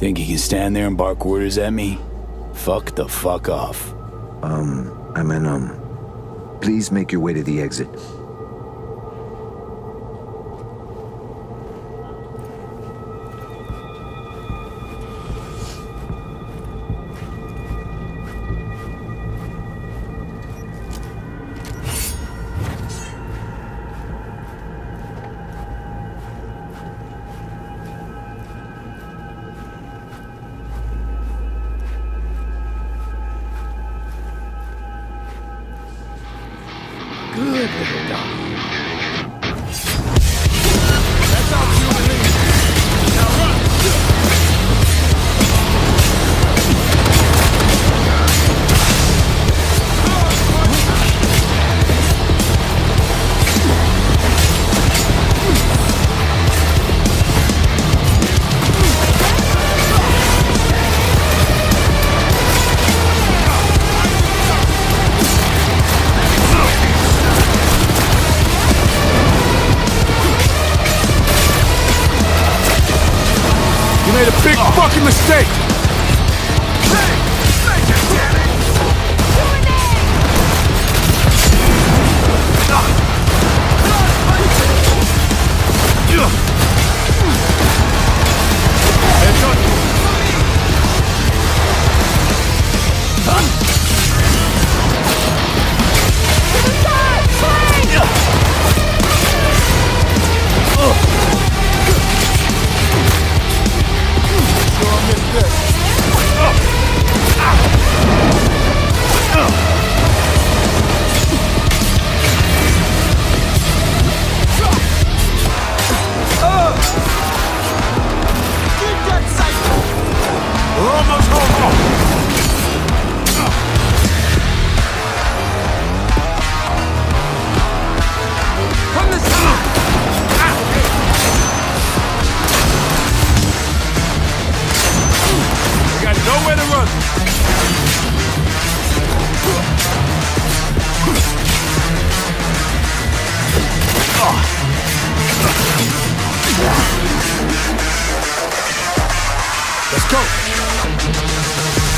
Think you can stand there and bark orders at me? Fuck the fuck off. Um, I mean, um, please make your way to the exit. Little dog. That's all Jubilee. Made a big fucking mistake! Let's go.